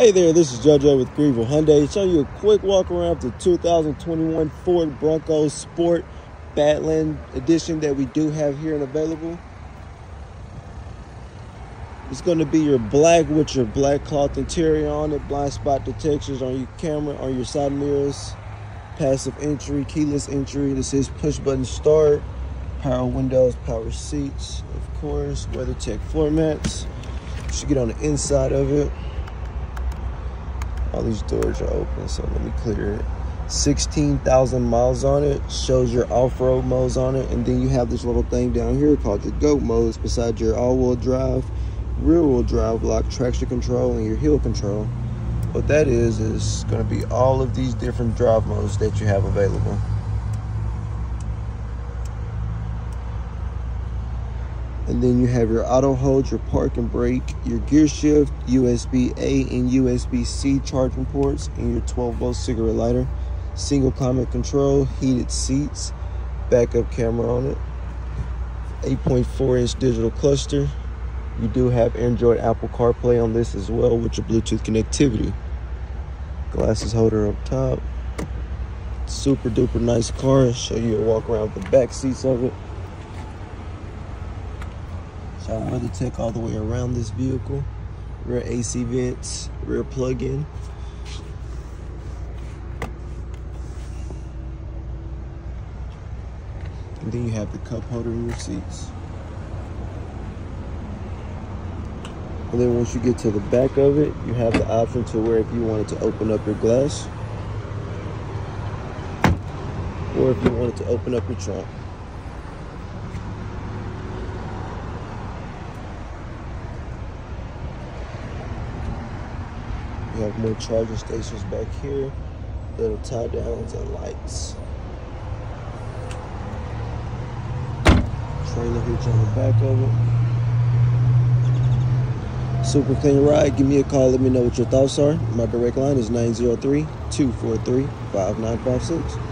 Hey there, this is JoJo with Greenville Hyundai, showing you a quick walk around the 2021 Ford Bronco Sport Badland Edition that we do have here and available. It's going to be your black with your black cloth interior on it, blind spot detectors on your camera, on your side mirrors, passive entry, keyless entry. This is push button start, power windows, power seats, of course, WeatherTech floor mats. You should get on the inside of it all these doors are open so let me clear it. 16,000 miles on it shows your off-road modes on it and then you have this little thing down here called your goat modes beside your all-wheel drive rear-wheel drive lock traction control and your hill control. What that is is going to be all of these different drive modes that you have available and then you have your auto hold, your park and brake, your gear shift, USB A and USB C charging ports, and your 12 volt cigarette lighter, single climate control, heated seats, backup camera on it, 8.4 inch digital cluster. You do have Android Apple CarPlay on this as well with your Bluetooth connectivity. Glasses holder up top. Super duper nice car. Show you a walk around the back seats of it. So I WeatherTech all the way around this vehicle. Rear AC vents, rear plug-in. And then you have the cup holder in your seats. And then once you get to the back of it, you have the option to where if you wanted to open up your glass, or if you wanted to open up your trunk. Have more charging stations back here, little tie downs and lights. Trailer hitch on the back of it. Super clean ride. Give me a call. Let me know what your thoughts are. My direct line is 903 243 5956.